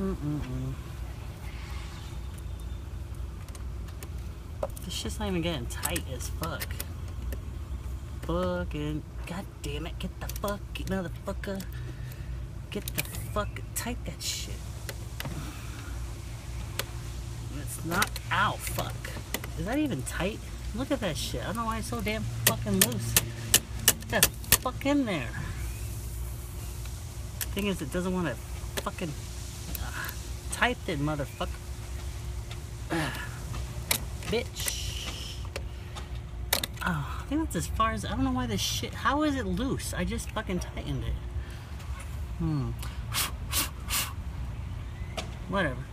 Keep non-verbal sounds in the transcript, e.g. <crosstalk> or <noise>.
Mm-mm-mm. This shit's not even getting tight as fuck. Fucking, god damn it, get the fuck, motherfucker. Get the fuck, tight that shit. It's not, ow, fuck. Is that even tight? Look at that shit. I don't know why it's so damn fucking loose. Get the fuck in there. Thing is, it doesn't want to fucking tight it, motherfucker. <sighs> Bitch. Oh, I think that's as far as, I don't know why this shit, how is it loose? I just fucking tightened it. Hmm. <sighs> Whatever.